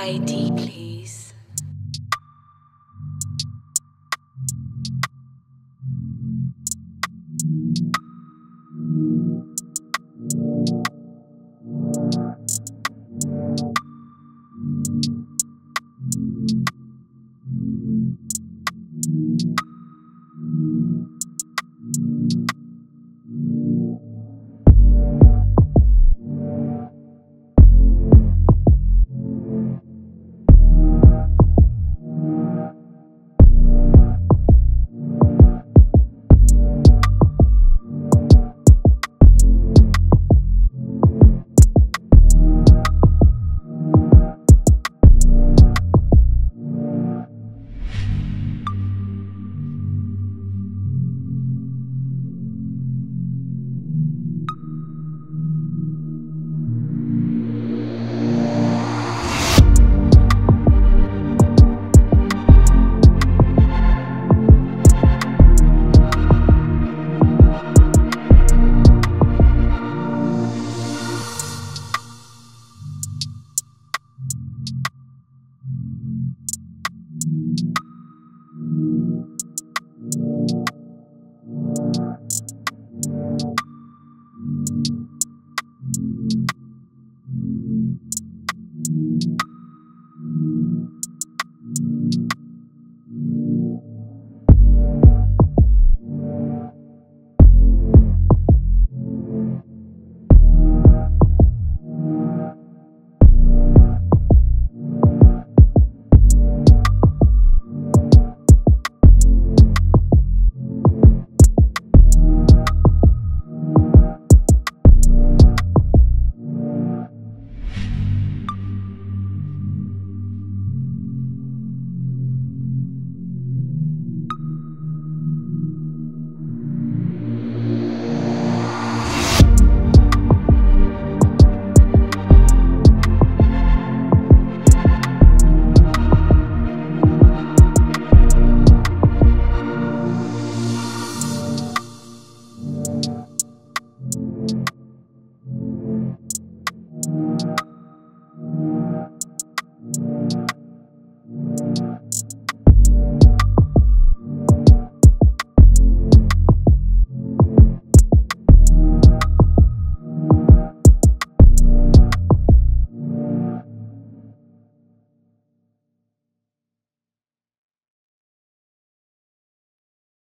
I deeply.